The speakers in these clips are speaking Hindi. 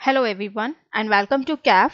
Hello everyone and welcome to Kaif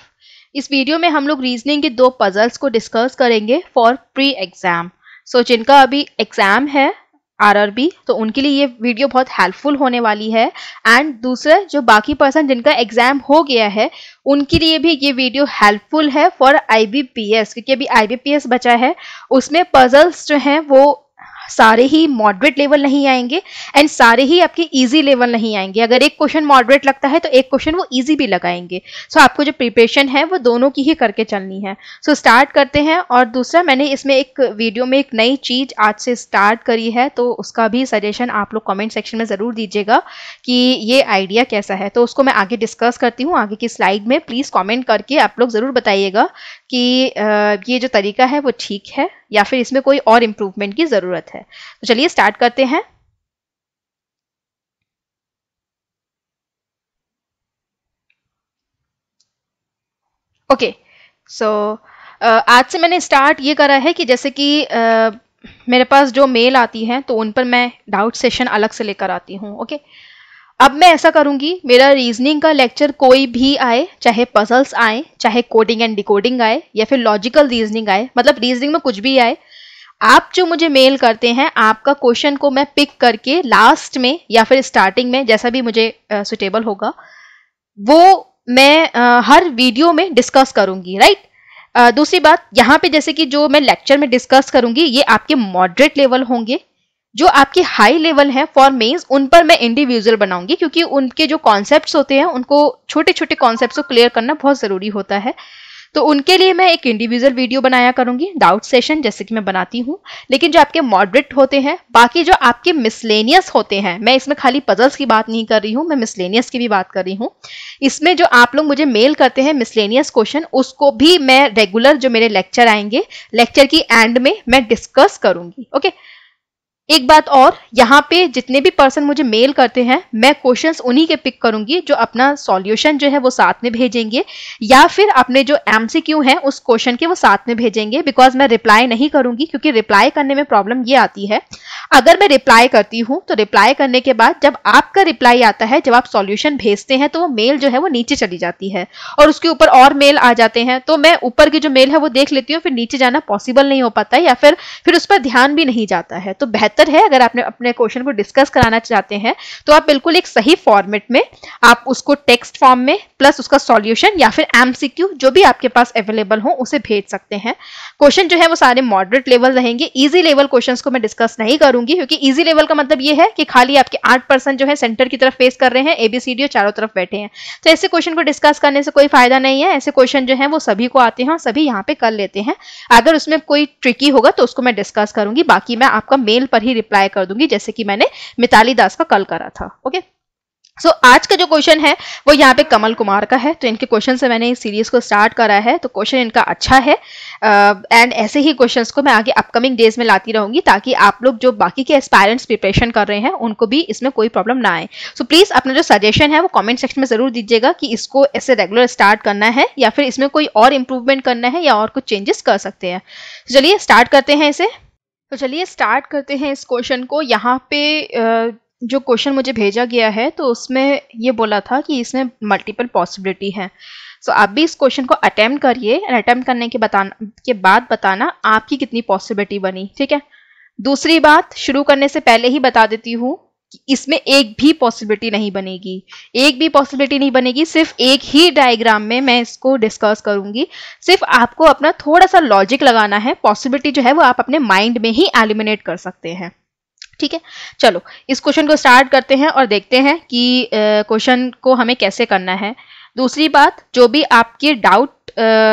इस वीडियो में हम लोग रीजनिंग के दो पजल्स को डिस्कस करेंगे फॉर प्री एग्ज़ाम सो जिनका अभी एग्ज़ाम है आरआरबी तो उनके लिए ये वीडियो बहुत हेल्पफुल होने वाली है. एंड दूसरा, जो बाकी पर्सन जिनका एग्ज़ाम हो गया है, उनके लिए भी ये वीडियो हेल्पफुल है फॉर आईबीपीएस क्योंकि अभी आईबीपीएस बचा है. उसमें पजल्स जो हैं, वो सारे ही मॉडरेट लेवल नहीं आएँगे एंड सारे ही आपके इजी लेवल नहीं आएँगे। अगर एक क्वेश्चन मॉडरेट लगता है तो एक क्वेश्चन वो इजी भी लगाएँगे। सो so, आपको जो प्रिपरेशन है वो दोनों की ही करके चलनी है। सो so, स्टार्ट करते हैं और दूसरा मैंने इसमें एक वीडियो में एक नई चीज़ आज से स्टार्ट करी है तो उसका भी सजेशन आप लोग कॉमेंट सेक्शन में ज़रूर दीजिएगा कि ये आइडिया कैसा है। तो उसको मैं आगे डिस्कस करती हूँ आगे की स्लाइड में। प्लीज़ कॉमेंट करके आप लोग ज़रूर बताइएगा कि ये जो तरीका है वो ठीक है या फिर इसमें कोई और इम्प्रूवमेंट की ज़रूरत है तो चलिए स्टार्ट करते हैं ओके okay, सो so, आज से मैंने स्टार्ट ये करा है कि जैसे कि uh, मेरे पास जो मेल आती है तो उन पर मैं डाउट सेशन अलग से लेकर आती हूँ ओके okay? अब मैं ऐसा करूँगी मेरा रीजनिंग का लेक्चर कोई भी आए चाहे पजल्स आए चाहे कोडिंग एंड डिकोडिंग आए या फिर लॉजिकल रीजनिंग आए मतलब रीजनिंग में कुछ भी आए आप जो मुझे मेल करते हैं आपका क्वेश्चन को मैं पिक करके लास्ट में या फिर स्टार्टिंग में जैसा भी मुझे सुटेबल uh, होगा वो मैं uh, हर वीडियो में डिस्कस करूँगी राइट uh, दूसरी बात यहाँ पे जैसे कि जो मैं लेक्चर में डिस्कस करूँगी ये आपके मॉडरेट लेवल होंगे जो आपके हाई लेवल है फॉर मेन्स उन पर मैं इंडिविजुअल बनाऊँगी, क्योंकि उनके जो कॉन्सेप्ट होते हैं, उनको छोटे छोटे कॉन्सेप्ट को क्लियर करना बहुत ज़रूरी होता है। तो उनके लिए मैं एक इंडिविजुअल वीडियो बनाया करूँगी डाउट सेशन जैसे कि मैं बनाती हूँ। लेकिन जो आपके मॉडरेट होते हैं, बाकी जो आपके मिसलेनियस होते हैं, मैं इसमें खाली पजल्स की बात नहीं कर रही हूँ, मैं मिसलेनियस की भी बात कर रही हूँ। इसमें जो आप लोग मुझे मेल करते हैं मिसलेनियस क्वेश्चन उसको भी मैं रेगुलर जो मेरे लेक्चर आएँगे लेक्चर की एंड में मैं डिस्कस करूँगी ओके okay? एक बात और, यहाँ पे जितने भी पर्सन मुझे मेल करते हैं, मैं क्वेश्चंस उन्हीं के पिक करूँगी जो अपना सॉल्यूशन जो है वो साथ में भेजेंगे, या फिर अपने जो एमसीक्यू है, उस क्वेश्चन के वो साथ में भेजेंगे बिकॉज़ मैं रिप्लाई नहीं करूँगी, क्योंकि रिप्लाई करने में प्रॉब्लम ये आती है। अगर मैं रिप्लाई करती हूँ तो रिप्लाई करने के बाद जब आपका रिप्लाई आता है, जब आप सॉल्यूशन भेजते हैं तो वो मेल जो है वो नीचे चली जाती है, और उसके ऊपर और मेल आ जाते हैं तो मैं ऊपर की जो मेल है वो देख लेती हूँ, फिर नीचे जाना पॉसिबल नहीं हो पाता है या फिर फिर उस पर ध्यान भी नहीं जाता है तो बेहतर बेहतर है, अगर आपने अपने क्वेश्चन को डिस्कस कराना चाहते हैं तो आप बिल्कुल एक सही फॉर्मेट में आप उसको टेक्स्ट फॉर्म में प्लस उसका सॉल्यूशन या फिर एमसीक्यू जो भी आपके पास अवेलेबल हो, उसे भेज सकते हैं। क्वेश्चन जो है वो सारे मॉडरेट लेवल रहेंगे। इजी लेवल क्वेश्चंस को मैं डिस्कस नहीं करूँगी, क्योंकि इजी लेवल का मतलब ये है कि खाली आपके आठ पर्सन जो है सेंटर की तरफ़ फेस कर रहे हैं एबीसीडी चारों तरफ़ बैठे हैं। तो ऐसे क्वेश्चन को डिस्कस करने से कोई फ़ायदा नहीं है। ऐसे क्वेश्चन जो है वो सभी को आते हैं और सभी यहाँ पे कर लेते हैं। अगर उसमें कोई ट्रिकी होगा तो उसको मैं डिस्कस करूँगी। बाकी मैं आपका मेल पर ही रिप्लाई कर दूँगी जैसे कि मैंने मिताली दास का कल करा था ओके सो so, आज का जो क्वेश्चन है वो यहाँ पे कमल कुमार का है तो इनके क्वेश्चन से मैंने इस सीरीज़ को स्टार्ट करा है तो क्वेश्चन इनका अच्छा है। एंड uh, ऐसे ही क्वेश्चंस को मैं आगे अपकमिंग डेज़ में लाती रहूँगी ताकि आप लोग जो बाकी के एस्पायरेंट्स प्रिपरेशन कर रहे हैं उनको भी इसमें कोई प्रॉब्लम ना आए। सो so, प्लीज़ अपना जो सजेशन है वो कमेंट सेक्शन में ज़रूर दीजिएगा कि इसको ऐसे रेगुलर स्टार्ट करना है या फिर इसमें कोई और इंप्रूवमेंट करना है या और कुछ चेंजेस कर सकते हैं। तो चलिए स्टार्ट करते हैं इसे। तो चलिए स्टार्ट करते हैं इस क्वेश्चन को। यहाँ पे जो क्वेश्चन मुझे भेजा गया है तो उसमें ये बोला था कि इसमें मल्टीपल पॉसिबिलिटी है। सो so, आप भी इस क्वेश्चन को अटेम्प्ट करिए अटेम्प्ट करने के बताना के बाद बताना आपकी कितनी पॉसिबिलिटी बनी ठीक है? दूसरी बात शुरू करने से पहले ही बता देती हूँ इसमें एक भी पॉसिबिलिटी नहीं बनेगी। एक भी पॉसिबिलिटी नहीं बनेगी, सिर्फ़ एक ही डायग्राम में मैं इसको डिस्कस करूँगी। सिर्फ़ आपको अपना थोड़ा सा लॉजिक लगाना है। पॉसिबिलिटी जो है वो आप अपने माइंड में ही एलिमिनेट कर सकते हैं। ठीक है? चलो, इस क्वेश्चन को स्टार्ट करते हैं और देखते हैं कि क्वेश्चन को हमें कैसे करना है। दूसरी बात, जो भी आपके डाउट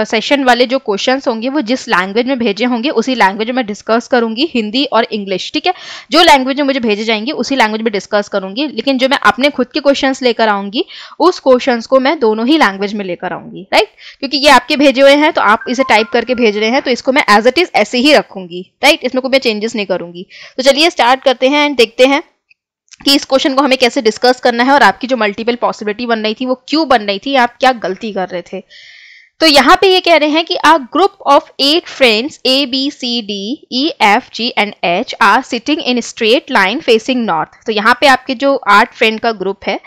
सेशन वाले जो क्वेश्चंस होंगे, वो जिस लैंग्वेज में भेजे होंगे, उसी लैंग्वेज में डिस्कस करूँगी, हिंदी और इंग्लिश ठीक है? जो लैंग्वेज में मुझे भेजे जाएँगे, उसी लैंग्वेज में डिस्कस करूँगी, लेकिन जो मैं अपने खुद के क्वेश्चंस लेकर आऊँगी, उस क्वेश्चंस को मैं दोनों ही लैंग्वेज में लेकर आऊँगी राइट क्योंकि ये आपके भेजे हुए हैं तो आप इसे टाइप करके भेज रहे हैं तो इसको मैं एज इट इज़ ऐसे ही रखूँगी राइट इसमें कोई मैं चेंजेस नहीं करूँगी। तो चलिए स्टार्ट करते हैं एंड देखते हैं। कि इस क्वेश्चन को हमें कैसे डिस्कस करना है और आपकी जो मल्टीपल पॉसिबिलिटी बन रही थी, वो क्यों बन रही थी, आप क्या गलती कर रहे थे? तो यहाँ पे ये कह रहे हैं कि a group of eight friends A B C D E F G and H are sitting in straight line facing north तो यहाँ पे आपके जो आठ फ्रेंड का ग्रुप है,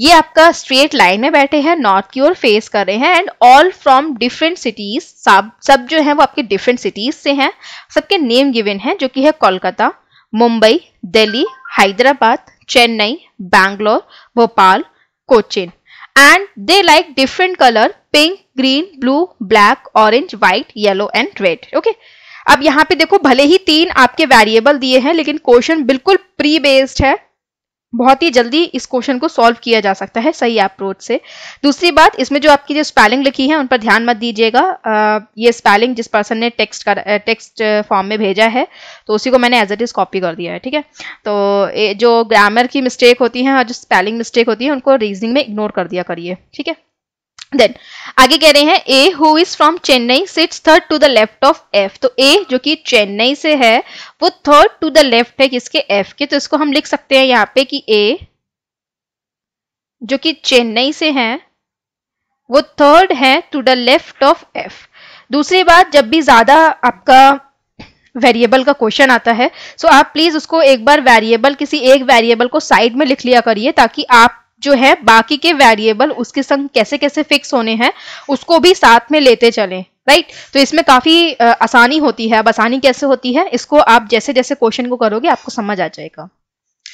ये आपका स्ट्रेट लाइन में बैठे हैं नॉर्थ की ओर फेस कर रहे हैं and all from different cities सब सब जो है वो आपके डिफरेंट सिटीज़ से हैं। सबके नेम गिवन है, जो कि है Kolkata, Mumbai, Delhi, Hyderabad Chennai Bangalore Bhopal Cochin and they like different colour pink green blue black orange white yellow and red okay अब यहाँ पे देखो, भले ही तीन आपके वेरिएबल दिए हैं, लेकिन क्वेश्चन बिल्कुल प्री बेस्ड है। बहुत ही जल्दी इस क्वेश्चन को सॉल्व किया जा सकता है सही अप्रोच से। दूसरी बात, इसमें जो आपकी जो स्पेलिंग लिखी है, उन पर ध्यान मत दीजिएगा। ये स्पेलिंग जिस पर्सन ने टेक्स्ट कर टेक्स्ट फॉर्म में भेजा है तो उसी को मैंने एज इट इज़ कॉपी कर दिया है, ठीक है? तो जो ग्रामर की मिस्टेक होती है और जो स्पेलिंग मिस्टेक होती है, उनको रीजनिंग में इग्नोर कर दिया करिए, ठीक है? देन आगे कह रहे हैं A who is from Chennai sits third to the left of F तो ए जो कि चेन्नई से है, वो थर्ड टू द लेफ़्ट है किसके? एफ़ के। तो इसको हम लिख सकते हैं यहाँ पे कि ए जो कि चेन्नई से है, वो थर्ड है to the left of F दूसरी बात, जब भी ज़्यादा आपका वेरिएबल का क्वेश्चन आता है सो आप प्लीज़ उसको एक बार वेरिएबल किसी एक वेरिएबल को साइड में लिख लिया करिए ताकि आप जो है, बाकी के वेरिएबल उसके संग कैसे कैसे फिक्स होने हैं, उसको भी साथ में लेते चलें राइट तो इसमें काफ़ी आसानी होती है। अब आसानी कैसे होती है, इसको आप जैसे जैसे क्वेश्चन को करोगे, आपको समझ आ जाएगा।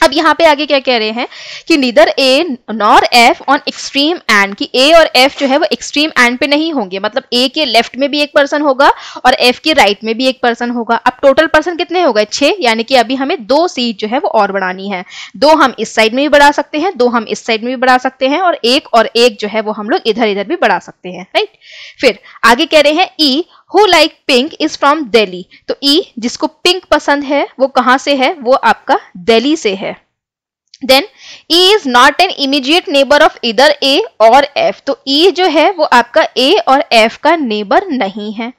अब यहाँ पे आगे क्या कह रहे हैं कि neither A nor F on extreme end कि ए और एफ़ जो है वो एक्सट्रीम एंड पे नहीं होंगे। मतलब ए के लेफ़्ट में भी एक पर्सन होगा और एफ़ के राइट में भी एक पर्सन होगा। अब टोटल पर्सन कितने हो गए? छह। यानी कि अभी हमें दो सीट जो है वो और बढ़ानी है। दो हम इस साइड में भी बढ़ा सकते हैं, दो हम इस साइड में भी बढ़ा सकते हैं और एक और एक जो है वो हम लोग इधर इधर भी बढ़ा सकते हैं। राइट फिर आगे कह रहे हैं E who like pink is from Delhi तो ई जिसको पिंक पसंद है, वो कहाँ से है? वो आपका दिल्ली से है. Then E is not an immediate neighbour of इधर ए और एफ़ तो ई e जो है, वो आपका ए और एफ़ का नेबर नहीं है.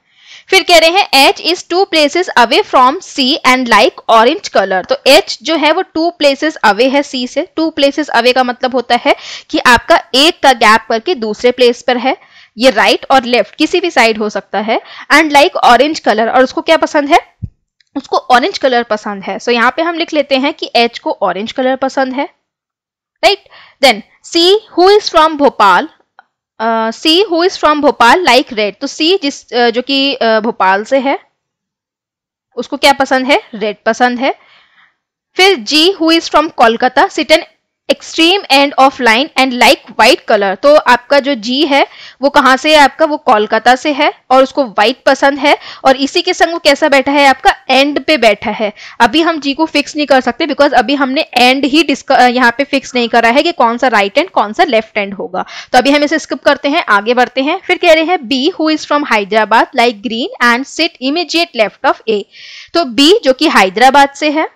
फिर कह रहे हैं H is two places away from C and like orange colour तो एच जो है, वो टू प्लेसेस अवे है सी से. टू प्लेसेस अवे का मतलब होता है कि आपका एक का गैप करके दूसरे प्लेस पर है. ये राइट और लेफ़्ट किसी भी साइड हो सकता है। एंड लाइक ऑरेंज कलर और उसको क्या पसंद है? उसको ऑरेंज कलर पसंद है। सो so, यहाँ पे हम लिख लेते हैं कि एच को ऑरेंज कलर पसंद है। Right then C who is from Bhopal C who is from Bhopal like red तो सी जिस uh, जो कि uh, भोपाल से है उसको क्या पसंद है? रेड पसंद है। फिर G who is from Kolkata sit an extreme end of line and like white colour तो आपका जो जी है, वो कहाँ से है आपका? वो कोलकाता से है और उसको व्हाइट पसंद है और इसी के संग वो कैसा बैठा है? आपका एंड पे बैठा है। अभी हम जी को फिक्स नहीं कर सकते बिकॉज़ अभी हमने एंड ही डिस्क यहाँ पे फिक्स नहीं करा है कि कौन सा राइट एंड कौन सा लेफ़्ट एंड होगा। तो अभी हम इसे स्किप करते हैं, आगे बढ़ते हैं। फिर कह रहे हैं B who is from Hyderabad like green and sit immediate left of A तो बी जो कि हैदराबाद से है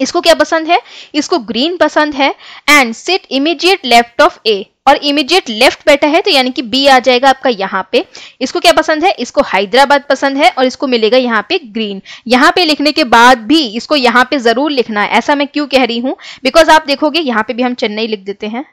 इसको क्या पसंद है? इसको ग्रीन पसंद है and sit immediate left of A और इमीजिएट लेफ़्ट बैठा है तो यानी कि बी आ जाएगा आपका यहाँ पे। इसको क्या पसंद है? इसको हैदराबाद पसंद है और इसको मिलेगा यहाँ पे ग्रीन यहाँ पे लिखने के बाद भी इसको यहाँ पे ज़रूर लिखना है। ऐसा मैं क्यों कह रही हूँ? बिकॉज़ आप देखोगे यहाँ पे भी हम चेन्नई लिख देते हैं।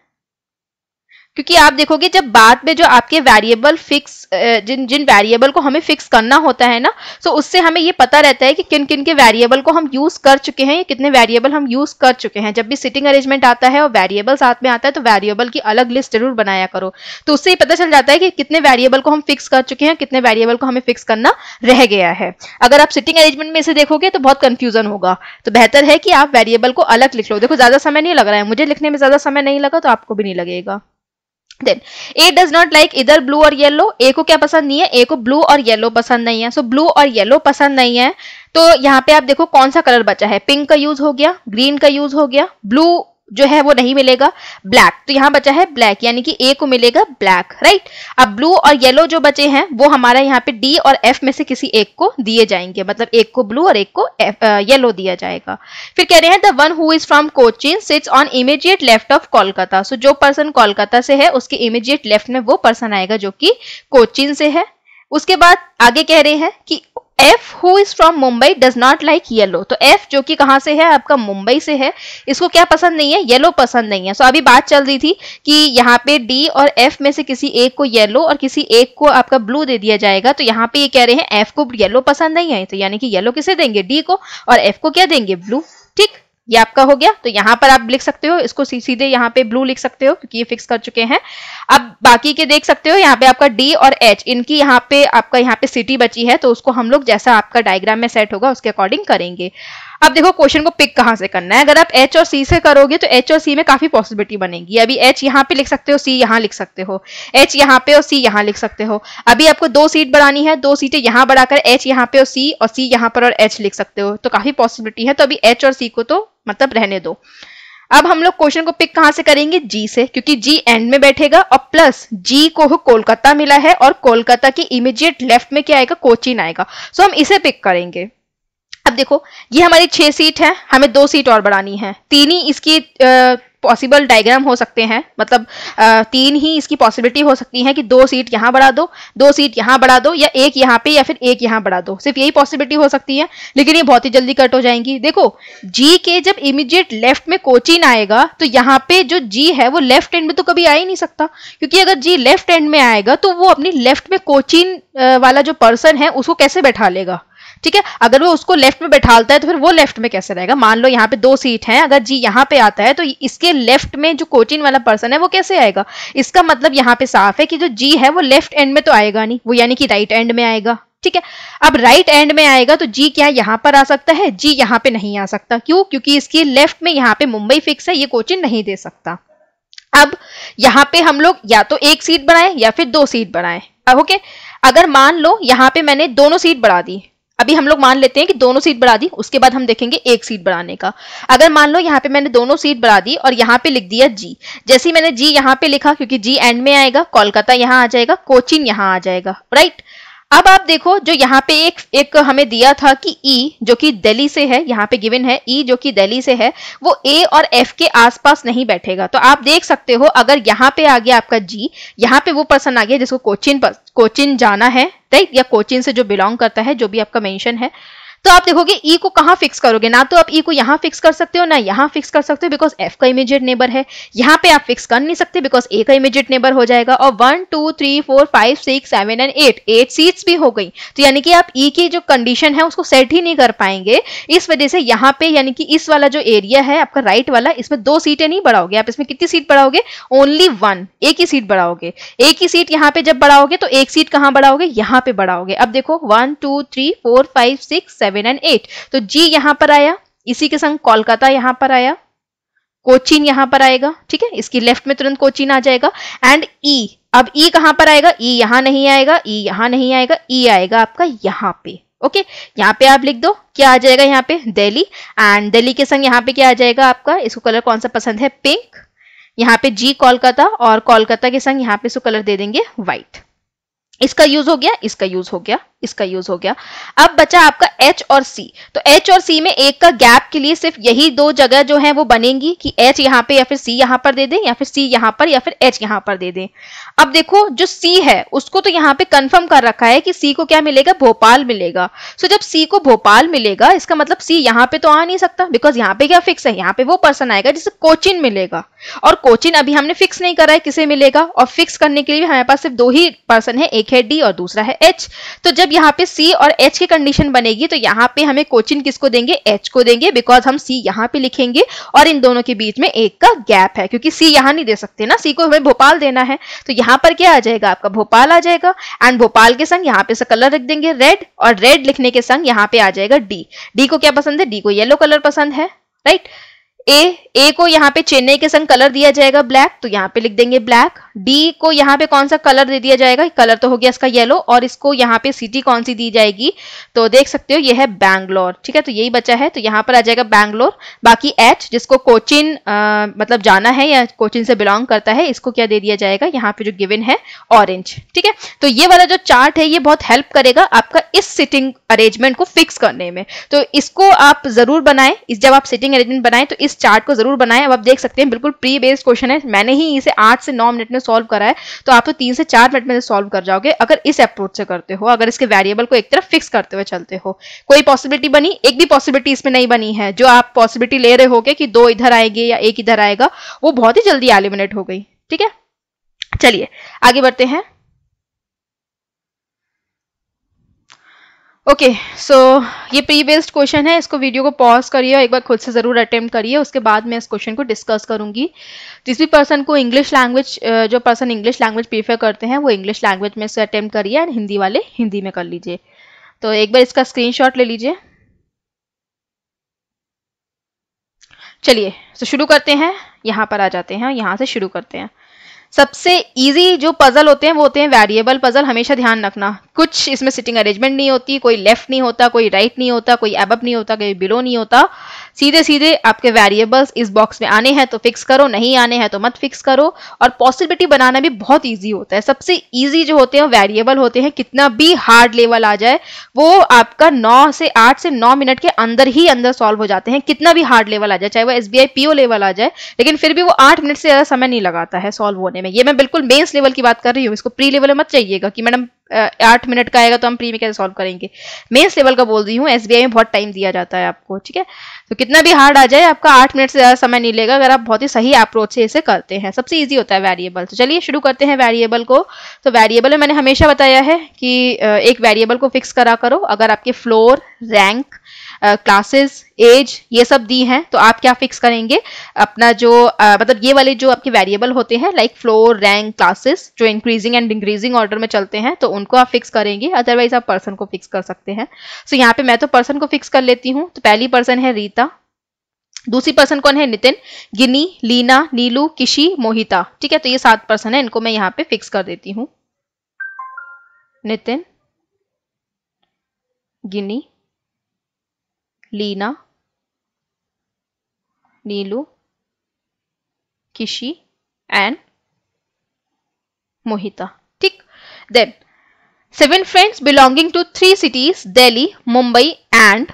क्योंकि आप देखोगे जब बाद में जो आपके वेरिएबल फिक्स जिन जिन वेरिएबल को हमें फिक्स करना होता है ना तो उससे हमें ये पता रहता है कि किन किन के वेरिएबल को हम यूज़ कर चुके हैं, कितने वेरिएबल हम यूज़ कर चुके हैं। जब भी सिटिंग अरेंजमेंट आता है और वेरिएबल साथ में आता है तो वेरिएबल की अलग लिस्ट ज़रूर बनाया करो। तो उससे पता चल जाता है कि कितने वेरिएबल को हम फिक्स कर चुके हैं, कितने वेरिएबल को हमें फिक्स करना रह गया है। अगर आप सिटिंग अरेंजमेंट में इसे देखोगे तो बहुत कंफ्यूजन होगा। तो बेहतर है कि आप वेरिएबल को अलग लिख लो। देखो, ज़्यादा समय नहीं लग रहा है। मुझे लिखने में ज़्यादा समय नहीं लगा तो आपको भी नहीं लगेगा। Then A does not like इधर ब्लू और येलो ए को क्या पसंद नहीं है? ए को ब्लू और येलो पसंद नहीं है. सो ब्लू और येलो पसंद नहीं है. तो यहाँ पे आप देखो कौन सा कलर बचा है? पिंक का यूज़ हो गया ग्रीन का यूज़ हो गया ब्लू जो है वो नहीं मिलेगा ब्लैक तो यहाँ बचा है ब्लैक यानी कि ए को मिलेगा ब्लैक राइट अब ब्लू और येलो जो बचे हैं, वो हमारा यहाँ पे डी और एफ़ में से किसी एक को दिए जाएँगे। मतलब एक को ब्लू और एक को येलो दिया जाएगा। फिर कह रहे हैं the one who is from Cochin sits on immediate left of Kolkata so जो पर्सन कोलकाता से है, उसके इमीडिएट लेफ़्ट में वो पर्सन आएगा जो कि कोचिन से है। उसके बाद आगे कह रहे हैं कि F who is from Mumbai does not like yellow तो एफ़ जो कि कहाँ से है? आपका मुंबई से है। इसको क्या पसंद नहीं है? येलो पसंद नहीं है। सो so, अभी बात चल रही थी कि यहाँ पे डी और एफ़ में से किसी एक को येलो और किसी एक को आपका ब्लू दे दिया जाएगा। तो यहाँ पे ये कह रहे हैं एफ़ को येलो पसंद नहीं है। तो यानी कि येलो किसे देंगे? डी को और एफ़ को क्या देंगे? ब्लू ठीक? ये आपका हो गया तो यहाँ पर आप लिख सकते हो, इसको सीधे यहाँ पे ब्लू लिख सकते हो, क्योंकि ये फिक्स कर चुके हैं। अब बाकी के देख सकते हो, यहाँ पे आपका डी और एच इनकी यहाँ पे, आपका यहाँ पे सिटी बची है तो उसको हम लोग जैसा आपका डायग्राम में सेट होगा, उसके अकॉर्डिंग करेंगे। अब देखो क्वेश्चन को पिक कहाँ से करना है? अगर आप एच और सी से करोगे तो एच और सी में काफ़ी पॉसिबिलिटी बनेगी। अभी एच यहाँ पे लिख सकते हो सी यहाँ लिख सकते हो। एच यहाँ पे और सी यहाँ लिख सकते हो। अभी आपको दो सीट बढ़ानी है, दो सीटें यहाँ बढ़ाकर एच यहाँ पे और सी और सी यहाँ पर और एच लिख सकते हो। तो काफ़ी पॉसिबिलिटी है तो अभी एच और सी को तो मतलब रहने दो। अब हम लोग क्वेश्चन को पिक कहाँ से करेंगे? जी से, क्योंकि जी एंड में बैठेगा और प्लस जी को कोलकाता मिला है और कोलकाता की इमीडिएट लेफ़्ट में क्या आएगा? कोचिन आएगा। सो हम इसे पिक करेंगे। अब देखो ये हमारी छह सीट है हमें दो सीट और बढ़ानी है। तीन ही इसकी पॉसिबल डायग्राम हो सकते हैं। मतलब आ, तीन ही इसकी पॉसिबिलिटी हो सकती है कि दो सीट यहाँ बढ़ा दो दो सीट यहाँ बढ़ा दो या एक यहाँ पे या फिर एक यहाँ बढ़ा दो। सिर्फ़ यही पॉसिबिलिटी हो सकती है लेकिन ये बहुत ही जल्दी कट हो जाएँगी। देखो जी के जब इमीडिएट लेफ़्ट में कोचिन आएगा तो यहाँ पे जो जी है वो लेफ़्ट एंड में तो कभी आ ही नहीं सकता। क्योंकि अगर जी लेफ़्ट एंड में आएगा तो वो अपनी लेफ़्ट में कोचिन वाला जो पर्सन है उसको कैसे बैठा लेगा? ठीक है? अगर वो उसको लेफ़्ट में बैठालता है तो फिर वो लेफ़्ट में कैसे रहेगा? मान लो यहाँ पे दो सीट है, अगर जी यहाँ पे आता है तो इसके लेफ़्ट में जो कोचिंग वाला पर्सन है, वो कैसे आएगा? इसका मतलब यहाँ पे साफ़ है कि जो जी है, वो लेफ़्ट एंड में तो आएगा नहीं, वो यानी कि राइट एंड में आएगा, ठीक है? अब राइट एंड में आएगा तो जी क्या यहाँ पर आ सकता है? जी यहाँ पे नहीं आ सकता। क्यों? क्योंकि इसकी लेफ़्ट में यहाँ पे मुंबई फिक्स है, ये कोचिंग नहीं दे सकता। अब यहाँ पे हम लोग या तो एक सीट बनाए या फिर दो सीट बनाए ओके? अगर मान लो यहाँ पे मैंने दोनों सीट बढ़ा दी अभी हम लोग मान लेते हैं कि दोनों सीट बढ़ा दी, उसके बाद हम देखेंगे एक सीट बढ़ाने का। अगर मान लो यहाँ पे मैंने दोनों सीट बढ़ा दी और यहाँ पे लिख दिया जी जैसे मैंने जी यहाँ पे लिखा, क्योंकि जी एंड में आएगा, कोलकाता यहाँ आ जाएगा, कोचिन यहाँ आ जाएगा राइट अब आप देखो जो यहाँ पे एक एक हमें दिया था कि ई e, जो कि दिल्ली से है यहाँ पे गिवन है ई e, जो कि दिल्ली से है वो ए और एफ़ के आसपास नहीं बैठेगा। तो आप देख सकते हो अगर यहाँ पे आ गया आपका जी यहाँ पे वो पर्सन आ गया जिसको कोचिन कोचिन जाना है राइट या कोचिन से जो बिलोंग करता है जो भी आपका मेंशन है तो आप देखोगे ई e को कहाँ फिक्स करोगे? ना तो आप ई e को यहाँ फिक्स कर सकते हो, ना यहाँ फिक्स कर सकते हो बिकॉज़ एफ़ का इमीजिएट नेबर है। यहाँ पे आप फिक्स कर नहीं सकते बिकॉज़ ए का इमीजिएट नेबर हो जाएगा और one two three four five six seven and eight eight seats भी हो गई। तो यानी कि आप ई e की जो कंडीशन है, उसको सेट ही नहीं कर पाएँगे। इस वजह से यहाँ पे यानी कि इस वाला जो एरिया है, आपका राइट right वाला, इसमें दो सीटें नहीं बढ़ाओगे। आप इसमें कितनी सीट बढ़ाओगे? ओनली वन एक ही सीट बढ़ाओगे। एक ही सीट यहाँ पे जब बढ़ाओगे तो एक सीट कहाँ बढ़ाओगे? यहाँ पे बढ़ाओगे। अब देखो one two three four five six and eight तो जी यहाँ पर आया इसी के संग कोलकाता यहाँ पर आया कोचिन यहाँ पर आएगा ठीक है? इसकी लेफ़्ट में तुरंत कोचिन आ जाएगा एंड ई e, अब ई e कहाँ पर आएगा? ई e यहाँ नहीं आएगा ई e यहाँ नहीं आएगा ई e आएगा आपका यहाँ पे ओके okay? यहाँ पे आप लिख दो क्या आ जाएगा यहाँ पे? दिल्ली एंड दिल्ली के संग यहाँ पे क्या आ जाएगा आपका? इसको कलर कौन सा पसंद है? पिंक यहाँ पे जी कोलकाता और कोलकाता के संग यहाँ पे इसको कलर दे देंगे व्हाइट इसका यूज़ हो गया इसका यूज़ हो गया इसका यूज़ हो गया। अब बचा आपका एच और सी तो एच और सी में एक का गैप के लिए सिर्फ़ यही दो जगह जो है वो बनेंगी कि एच यहाँ पे या फिर सी यहाँ पर दे दें या फिर सी यहाँ पर या फिर एच यहाँ पर दे दें। अब देखो, जो सी है, उसको तो यहाँ पे कंफर्म कर रखा है कि सी को क्या मिलेगा? भोपाल मिलेगा। सो जब सी को भोपाल मिलेगा, इसका मतलब सी यहाँ पे तो आ नहीं सकता बिकॉज़ यहाँ पे क्या फिक्स है? यहाँ पे वो पर्सन आएगा जिसे कोचिन मिलेगा। और कोचिन अभी हमने फिक्स नहीं करा है, किसे मिलेगा? और फिक्स करने के लिए हमारे पास सिर्फ़ दो ही पर्सन है, एक है डी और दूसरा है एच तो जब यहाँ पे सी और एच की कंडीशन बनेगी तो यहाँ पे हमें कोचिन किसको देंगे? एच को देंगे बिकॉज़ हम सी यहाँ पे लिखेंगे और इन दोनों के बीच में एक का गैप है, क्योंकि सी यहाँ नहीं दे सकते ना। सी को हमें भोपाल देना है तो यहाँ पर क्या आ जाएगा? आपका भोपाल आ जाएगा एंड भोपाल के संग यहाँ पे से कलर रख देंगे रेड और रेड लिखने के संग यहाँ पे आ जाएगा डी डी को क्या पसंद है? डी को येलो कलर पसंद है राइट ए ए को यहाँ पे चेन्नई के संग कलर दिया जाएगा ब्लैक तो यहाँ पे लिख देंगे ब्लैक डी को यहाँ पे कौन सा कलर दे दिया जाएगा? कलर तो हो गया इसका येलो और इसको यहाँ पे सिटी कौन सी दी जाएगी? तो देख सकते हो, ये है बैंगलोर ठीक है तो यही बचा है तो यहाँ पर आ जाएगा बैंगलोर बाकी एच जिसको कोचिन मतलब जाना है या कोचिन से बिलोंग करता है, इसको क्या दे दिया जाएगा? यहाँ पे जो गिवन है ऑरेंज ठीक है तो ये वाला जो चार्ट है, ये बहुत हेल्प करेगा आपका इस सिटिंग अरेंजमेंट को फिक्स करने में. तो इसको आप ज़रूर बनाए जब आप सिटिंग अरेंजमेंट बनाए तो इस चार्ट को ज़रूर बनाएँ। अब आप देख सकते हैं, बिल्कुल प्री बेस्ड क्वेश्चन है। मैंने ही इसे आठ से नौ मिनट में सॉल्व करा है तो आप तो तीन से चार मिनट में सॉल्व कर जाओगे, अगर इस अप्रोच से करते हो, अगर इसके वेरिएबल को एक तरफ़ फिक्स करते हुए चलते हो। कोई पॉसिबिलिटी बनी? एक भी पॉसिबिलिटी इसमें नहीं बनी है। जो आप पॉसिबिलिटी ले रहे हो कि दो इधर आएँगे या एक इधर आएगा, वो बहुत ही जल्दी एलिमिनेट हो गई। ठीक है? चलिए, आगे बढ़ते हैं। ओके सो ये प्री बेस्ड क्वेश्चन है, इसको वीडियो को पॉज करिए और एक बार खुद से ज़रूर अटेम्प्ट करिए, उसके बाद मैं इस क्वेश्चन को डिस्कस करूँगी। जिस भी पर्सन को इंग्लिश लैंग्वेज जो पर्सन इंग्लिश लैंग्वेज प्रीफर करते हैं, वो इंग्लिश लैंग्वेज में से अटेम्प्ट करिए एंड हिंदी वाले हिंदी में कर लीजिए। तो एक बार इसका स्क्रीन ले लीजिए। चलिए तो शुरू करते हैं, यहाँ पर आ जाते हैं, यहाँ से शुरू करते हैं। सबसे इजी जो पजल होते हैं, वो होते हैं वेरिएबल पजल हमेशा ध्यान रखना। कुछ इसमें सिटिंग अरेंजमेंट नहीं होती, कोई लेफ़्ट नहीं होता, कोई राइट नहीं होता, कोई एबअप नहीं होता, कोई बिलो नहीं होता। सीधे सीधे आपके वेरिएबल्स इस बॉक्स में आने हैं तो फिक्स करो, नहीं आने हैं तो मत फिक्स करो। और पॉसिबिलिटी बनाना भी बहुत ईजी होता है। सबसे ईजी जो होते हैं वेरिएबल होते हैं, कितना भी हार्ड लेवल आ जाए, वो आपका नौ से आठ से नौ मिनट के अंदर ही अंदर सॉल्व हो जाते हैं। कितना भी हार्ड लेवल आ जाए, चाहे वो एस बी लेवल आ जाए, लेकिन फिर भी वो आठ मिनट से ज़्यादा समय नहीं लगाता है सॉल्व होने में। ये मैं बिल्कुल मेन्स लेवल की बात कर रही हूँ, इसको प्री लेवल में मत चाहिएगा कि मैडम आठ मिनट का आएगा तो हम प्री में कैसे सॉल्व करेंगे? मेन्स लेवल का बोल रही हूँ एसबीआई में बहुत टाइम दिया जाता है आपको, ठीक है? तो कितना भी हार्ड आ जाए, आपका आठ मिनट से ज़्यादा समय नहीं लेगा, अगर आप बहुत ही सही अप्रोच से इसे करते हैं। सबसे ईजी होता है वेरिएबल तो चलिए शुरू करते हैं वेरिएबल को। तो वेरिएबल में मैंने हमेशा बताया है कि एक वेरिएबल को फिक्स करा करो। अगर आपके फ्लोर रैंक क्लासेस एज ये सब दी हैं तो आप क्या फिक्स करेंगे? अपना जो uh, मतलब ये वाले जो आपके वेरिएबल होते हैं लाइक फ्लोर रैंक क्लासेस जो इंक्रीजिंग एंड इंक्रीजिंग ऑर्डर में चलते हैं तो उनको आप फिक्स करेंगे अदरवाइज़ आप पर्सन को फिक्स कर सकते हैं। सो so, यहाँ पे मैं तो पर्सन को फिक्स कर लेती हूँ तो पहली पर्सन है रीता दूसरी पर्सन कौन है? नितिन गिनी लीना नीलू किशी मोहिता ठीक है? तो ये सात पर्सन है इनको मैं यहाँ पे फिक्स कर देती हूँ। नितिन गिनी लीना, नीलू, किशी एंड मोहिता। ठीक then seven friends belonging to three cities Delhi Mumbai and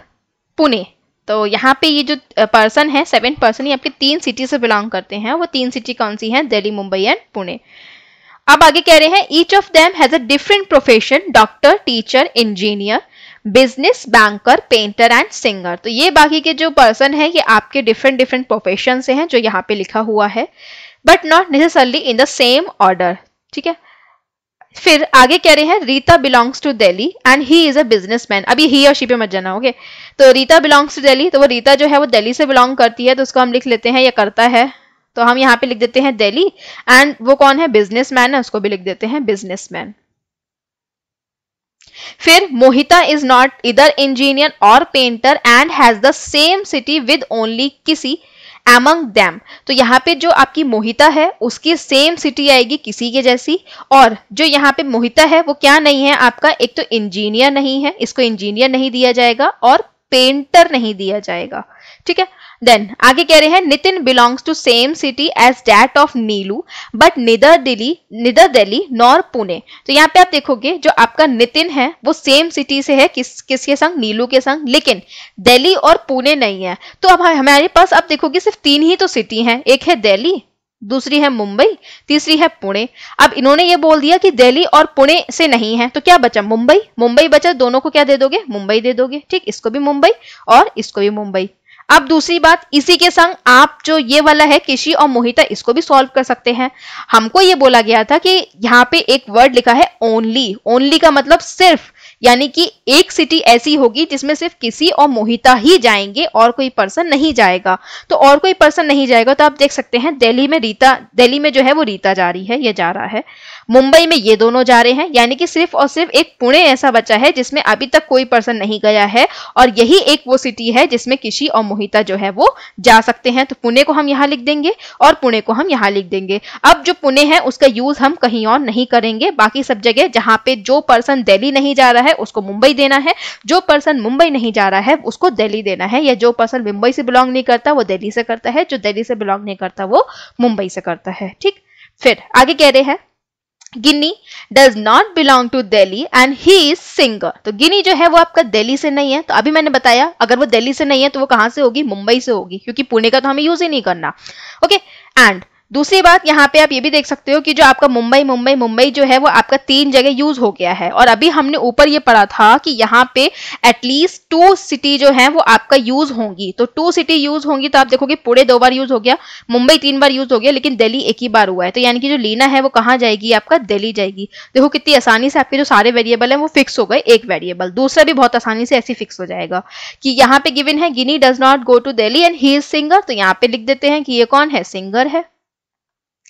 Pune तो यहाँ पे ये जो पर्सन है सेवन पर्सन ये आपके तीन सिटी से बिलोंग करते हैं। वो तीन सिटी कौन सी हैं? दिल्ली मुंबई एंड पुणे अब आगे कह रहे हैं each of them has a different profession doctor teacher engineer business banker painter and singer तो ये बाकी के जो पर्सन है, ये आपके डिफरेंट डिफरेंट प्रोफेशन से हैं, जो यहाँ पे लिखा हुआ है but not necessarily in the same order ठीक है? फिर आगे कह रहे हैं Rita belongs to Delhi and he is a businessman अभी ही और शी पे मत जाना ओके तो रीता बिलोंग्स टू दिल्ली तो वो रीता जो है, वो दिल्ली से बिलोंग करती है तो उसको हम लिख लेते हैं, या करता है। तो हम यहाँ पे लिख देते हैं दिल्ली एंड वो कौन है? बिजनेसमैन है, उसको भी लिख देते हैं बिजनेसमैन फिर Mohita is not either engineer और painter and has the same city with only किसी एमंग दैम तो यहाँ पे जो आपकी मोहिता है, उसकी सेम सिटी आएगी किसी के जैसी। और जो यहाँ पे मोहिता है, वो क्या नहीं है आपका? एक तो इंजीनियर नहीं है, इसको इंजीनियर नहीं दिया जाएगा और पेंटर नहीं दिया जाएगा। ठीक है? देन आगे कह रहे हैं, Nitin belongs to same city as that of Neelu but neither Delhi neither Delhi nor Pune तो यहाँ पे आप देखोगे, जो आपका नितिन है, वो सेम सिटी से है, किस, किसके संग? नीलू के संग। लेकिन दिल्ली और पुणे नहीं है। तो अब हमारे पास आप देखोगे, सिर्फ़ तीन ही तो सिटी हैं। एक है दिल्ली दूसरी है मुंबई तीसरी है पुणे अब इन्होंने ये बोल दिया कि दिल्ली और पुणे से नहीं है। तो क्या बचा? मुंबई मुंबई बचा, दोनों को क्या दे दोगे? मुंबई दे दोगे। ठीक, इसको भी मुंबई और इसको भी मुंबई अब दूसरी बात, इसी के संग आप जो ये वाला है, किशी और मोहिता, इसको भी सॉल्व कर सकते हैं। हमको ये बोला गया था कि यहाँ पे एक वर्ड लिखा है ओनली ओनली का मतलब सिर्फ़, यानी कि एक सिटी ऐसी होगी जिसमें सिर्फ़ किसी और मोहिता ही जाएँगे और कोई पर्सन नहीं जाएगा। तो और कोई पर्सन नहीं जाएगा तो आप देख सकते हैं, दिल्ली में रीता, दिल्ली में जो है वो रीता जा रही है, ये जा रहा है। मुंबई में ये दोनों जा रहे हैं, यानी कि सिर्फ़ और सिर्फ़ एक पुणे ऐसा बचा है जिसमें अभी तक कोई पर्सन नहीं गया है और यही एक वो सिटी है जिसमें किसी और मोहिता जो है वो जा सकते हैं। तो पुणे को हम यहाँ लिख देंगे और पुणे को हम यहाँ लिख देंगे। अब जो पुणे है, उसका यूज़ हम कहीं और नहीं करेंगे। बाकी सब जगह जहाँ पे जो पर्सन दिल्ली नहीं जा रहा है, उसको मुंबई देना है। जो पर्सन मुंबई नहीं जा रहा है, उसको दिल्ली देना है। या जो पर्सन मुंबई से बिलोंग नहीं करता, वो दिल्ली से करता है। जो दिल्ली से बिलोंग नहीं करता, वो मुंबई से करता है। ठीक? फिर आगे कह रहे हैं Gini does not belong to Delhi and he is singer तो गिनी जो है वो आपका दिल्ली से नहीं है तो अभी मैंने बताया, अगर वो दिल्ली से नहीं है तो वो कहाँ से होगी? मुंबई से होगी, क्योंकि पुणे का तो हमें यूज़ ही नहीं करना। ओके एंड दूसरी बात, यहाँ पे आप ये भी देख सकते हो कि जो आपका मुंबई मुंबई मुंबई जो है, वो आपका तीन जगह यूज़ हो गया है। और अभी हमने ऊपर ये पढ़ा था कि यहाँ पे एटलीस्ट टू सिटी जो है, वो आपका यूज़ होंगी। तो टू सिटी यूज़ होंगी तो आप देखोगे पुणे दो बार यूज़ हो गया, मुंबई तीन बार यूज़ हो गया, लेकिन दिल्ली एक ही बार हुआ है। तो यानी कि जो लीना है, वो कहाँ जाएगी? आपका दिल्ली जाएगी। देखो कितनी आसानी से आपके जो सारे वेरिएबल है, वो फिक्स हो गए एक वेरिएबल दूसरा भी बहुत आसानी से ऐसे फिक्स हो जाएगा कि यहाँ पे गिवन है Gini does not go to Delhi and he is singer तो यहाँ पे लिख देते हैं कि ये कौन है? सिंगर है।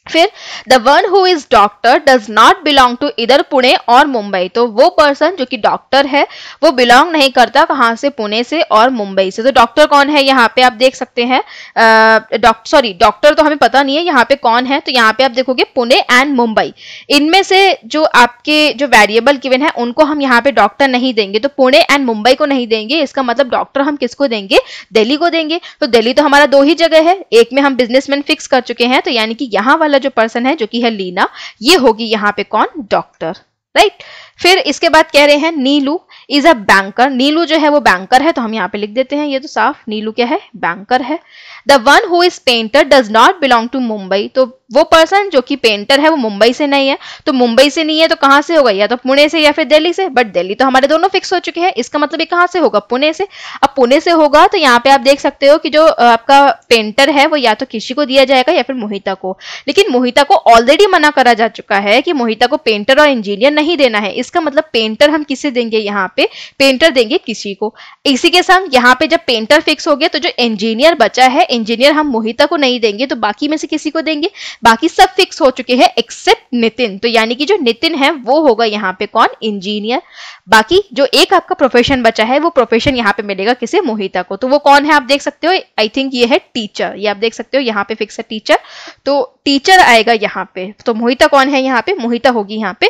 फिर the one who is doctor does not belong to either Pune और मुंबई तो वो पर्सन जो कि डॉक्टर है, वो बिलोंग नहीं करता कहाँ से? पुणे से और मुंबई से। तो डॉक्टर कौन है? यहाँ पे आप देख सकते हैं डॉक्टर सॉरी डॉक्टर तो हमें पता नहीं है यहाँ पे कौन है। तो यहाँ पे आप देखोगे पुणे एंड मुंबई इनमें से जो आपके जो वेरिएबल गिवन है, उनको हम यहाँ पे डॉक्टर नहीं देंगे। तो पुणे एंड मुंबई को नहीं देंगे। इसका मतलब डॉक्टर हम किसको देंगे? दिल्ली को देंगे। तो दिल्ली तो हमारा दो ही जगह है। एक में हम बिजनेसमैन फिक्स कर चुके हैं। तो यानी कि यहाँ वाला वाला जो पर्सन है, जो कि है लीना, ये होगी यहाँ पे कौन? डॉक्टर राइट फिर इसके बाद कह रहे हैं Neelu is a banker Neelu जो है वो बैंकर है तो हम यहाँ पे लिख देते हैं, ये तो साफ़, नीलू क्या है? बैंकर है। The one who is painter does not belong to Mumbai तो वो पर्सन जो कि पेंटर है, वो मुंबई से नहीं है। तो मुंबई से नहीं है तो कहाँ से होगा? या तो पुणे से या फिर दिल्ली से? बट दिल्ली तो हमारे दोनों फिक्स हो चुके हैं। इसका मतलब ये कहाँ से होगा? पुणे से। अब पुणे से होगा तो यहाँ पे आप देख सकते हो कि जो आपका पेंटर है, वो या तो किसी को दिया जाएगा या फिर मोहिता को। लेकिन मोहिता को ऑलरेडी मना करा जा चुका है कि मोहिता को पेंटर और इंजीनियर नहीं देना है। इसका मतलब पेंटर हम किसे देंगे यहाँ पे? पेंटर देंगे किसी को। इसी के संग यहाँ पे जब पेंटर फिक्स हो गया तो जो इंजीनियर बचा है इंजीनियर हम मोहिता को नहीं देंगे तो बाकी में से किसी को देंगे। बाकी सब फिक्स हो चुके हैं एक्सेप्ट नितिन। तो यानी कि जो नितिन है, वो होगा यहाँ पे कौन? इंजीनियर बाकी जो एक आपका प्रोफेशन बचा है, वो प्रोफेशन यहाँ पे मिलेगा किसी? मोहिता को। तो वो कौन है, आप देख सकते हो? आई थिंक ये है टीचर ये आप देख सकते हो, यहाँ पे फिक्स है टीचर तो टीचर आएगा यहाँ पे। तो मोहिता कौन है यहाँ पे? मोहिता होगी यहाँ पे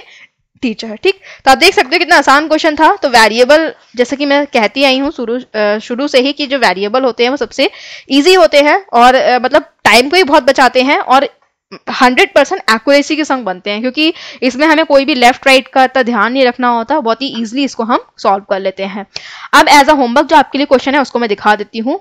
टीचर ठीक? तो आप देख सकते हो कितना आसान क्वेश्चन था। तो वेरिएबल जैसे कि मैं कहती आई हूँ, शुरू शुरू से ही कि जो वेरिएबल होते हैं, वो सबसे इजी होते हैं और मतलब टाइम को भी बहुत बचाते हैं और हंड्रेड परसेंट एक्यूरेसी के संग बनते हैं क्योंकि इसमें हमें कोई भी लेफ़्ट राइट का इतना ध्यान नहीं रखना होता, बहुत ही ईजिली इसको हम सॉल्व कर लेते हैं। अब एज अ होमवर्क जो आपके लिए क्वेश्चन है, उसको मैं दिखा देती हूँ।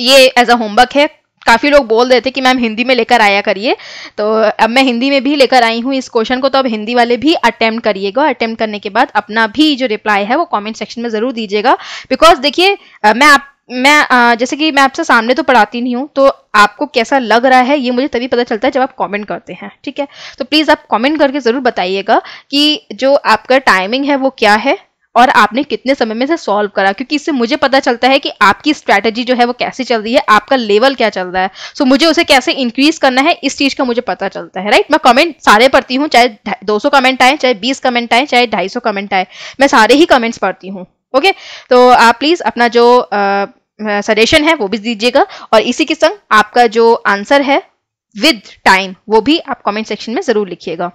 ये एज अ होमवर्क है। काफ़ी लोग बोल रहे थे कि मैम हिंदी में लेकर आया करिए। तो अब मैं हिंदी में भी लेकर आई हूँ इस क्वेश्चन को तो अब हिंदी वाले भी अटैम्प्ट करिएगा। अटैम्प्ट करने के बाद अपना भी जो रिप्लाई है वो कमेंट सेक्शन में ज़रूर दीजिएगा। बिकॉज़ देखिए मैं आप, मैं जैसे कि मैं आपसे सामने तो पढ़ाती नहीं हूँ तो आपको कैसा लग रहा है ये मुझे तभी पता चलता है जब आप कमेंट करते हैं, ठीक है? तो प्लीज़ आप कमेंट करके ज़रूर बताइएगा कि जो आपका टाइमिंग है वो क्या है। और आपने कितने समय में से सॉल्व करा? क्योंकि इससे मुझे पता चलता है कि आपकी स्ट्रैटेजी जो है वो कैसे चल रही है, आपका लेवल क्या चल रहा है। सो मुझे उसे कैसे इंक्रीज करना है, इस चीज़ का मुझे पता चलता है राइट मैं कमेंट सारे पढ़ती हूँ, चाहे 200 कमेंट आए, चाहे 20 कमेंट आए, चाहे 250 कमेंट आए, मैं सारे ही कमेंट्स पढ़ती हूँ ओके तो आप प्लीज़ अपना जो सजेशन है वो भी दीजिएगा और इसी के संग आपका जो आंसर है विद टाइम वो भी आप कमेंट सेक्शन में ज़रूर लिखिएगा।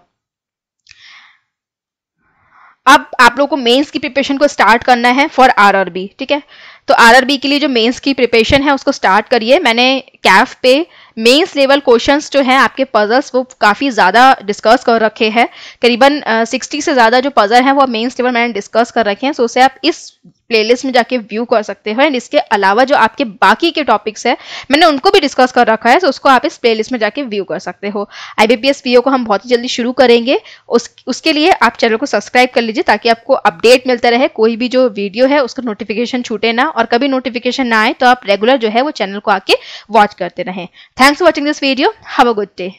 अब आप लोगों को मेंस की प्रिपरेशन को स्टार्ट करना है फॉर आरआरबी ठीक है? तो आरआरबी के लिए जो मेंस की प्रिपरेशन है, उसको स्टार्ट करिए। मैंने कैफ पे मेंस लेवल क्वेश्चंस जो हैं, आपके पजल्स वो काफ़ी ज़्यादा डिस्कस कर रखे हैं। करीबन सिक्सटी से ज़्यादा जो पजल हैं, वो मेंस लेवल मैंने डिस्कस कर रखे हैं। सो उसे आप इस प्लेलिस्ट में जाके व्यू कर सकते हो। एंड इसके अलावा जो आपके बाकी के टॉपिक्स है, मैंने उनको भी डिस्कस कर रखा है तो उसको आप इस प्लेलिस्ट में जाके व्यू कर सकते हो। आईबीपीएस पीओ को हम बहुत ही जल्दी शुरू करेंगे। उस, उसके लिए आप चैनल को सब्सक्राइब कर लीजिए ताकि आपको अपडेट मिलता रहे। कोई भी जो वीडियो है, उसका नोटिफिकेशन छूटे ना, और कभी नोटिफिकेशन ना आए तो आप रेगुलर जो है वो चैनल को आके वॉच करते रहें। Thanks for watching this video have a good day